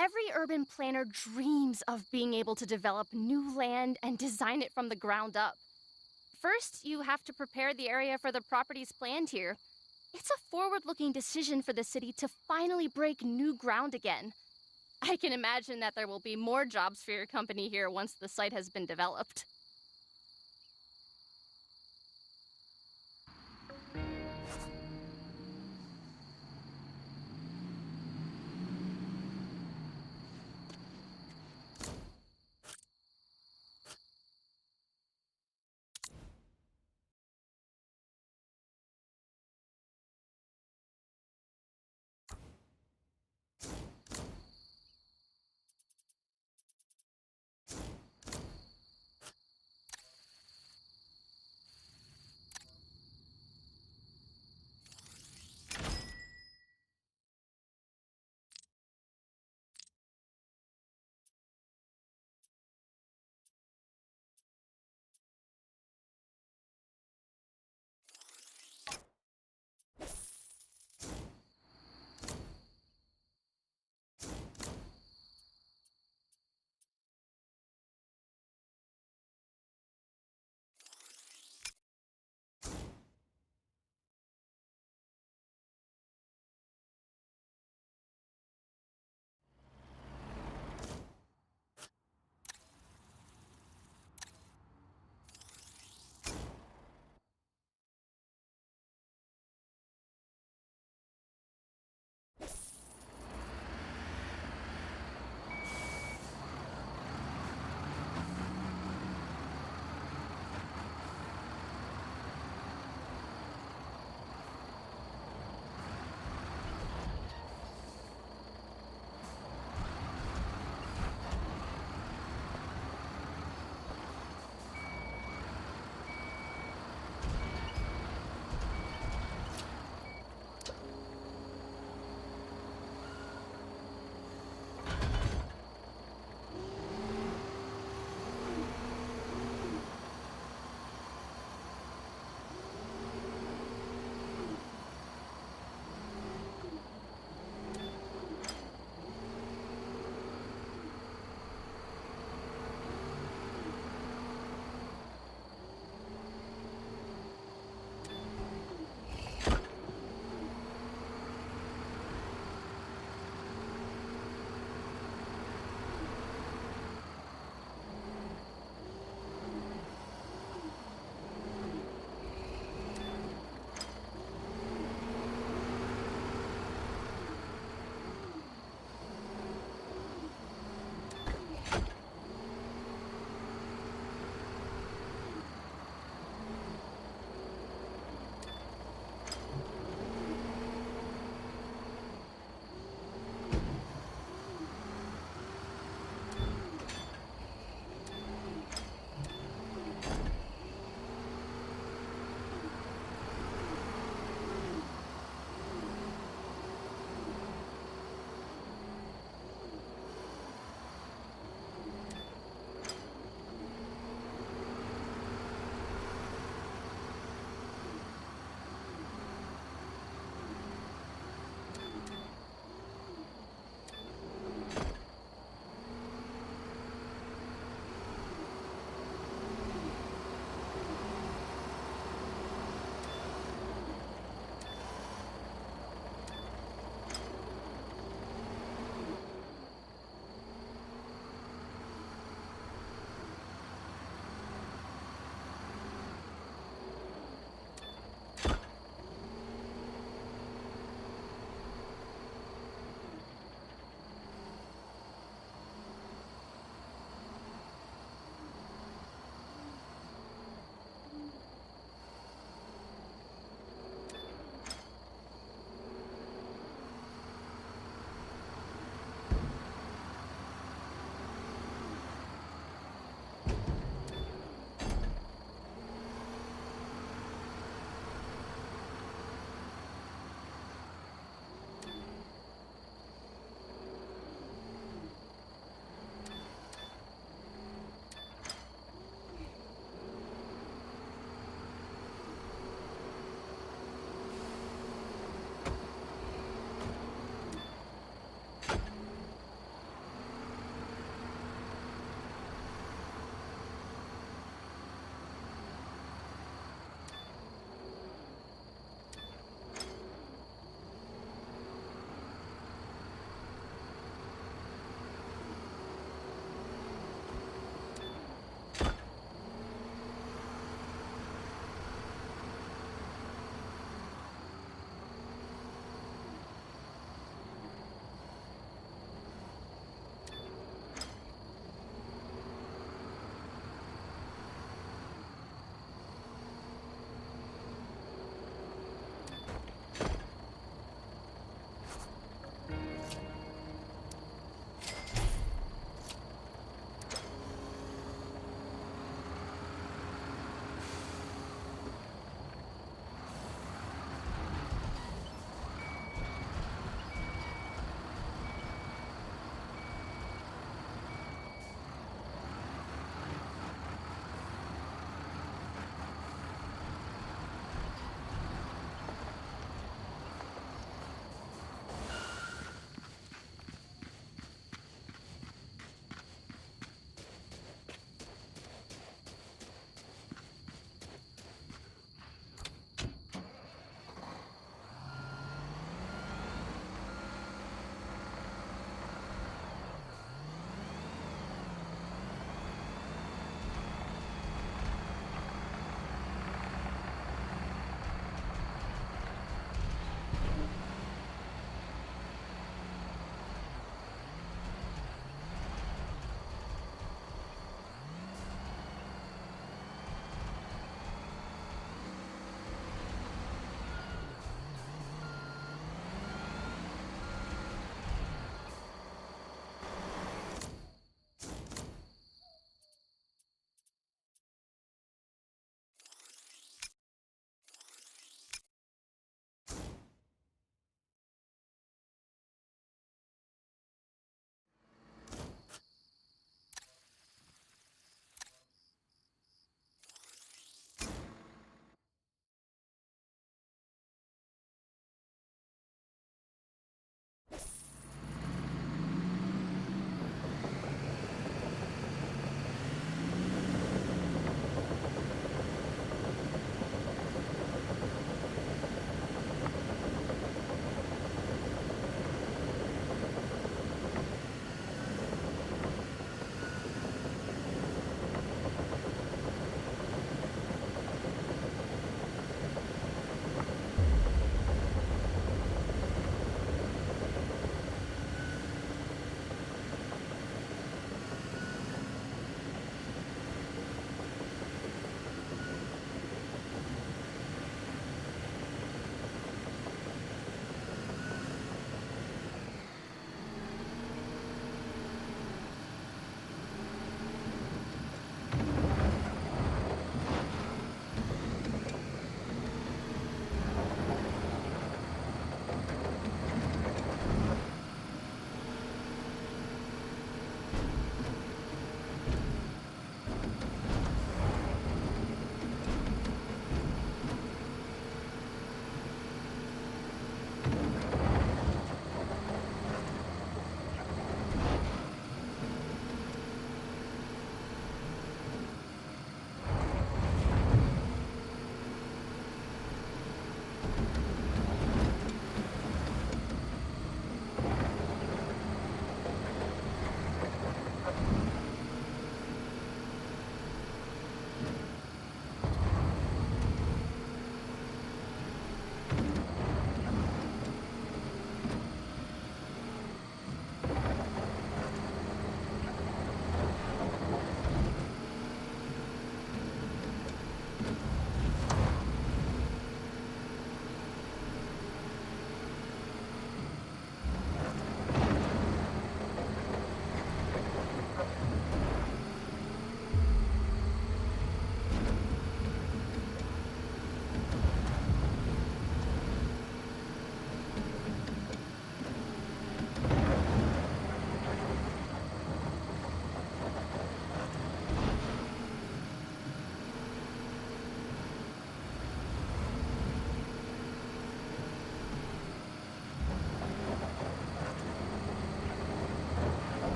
Every urban planner dreams of being able to develop new land and design it from the ground up. First, you have to prepare the area for the properties planned here. It's a forward looking decision for the city to finally break new ground again. I can imagine that there will be more jobs for your company here once the site has been developed.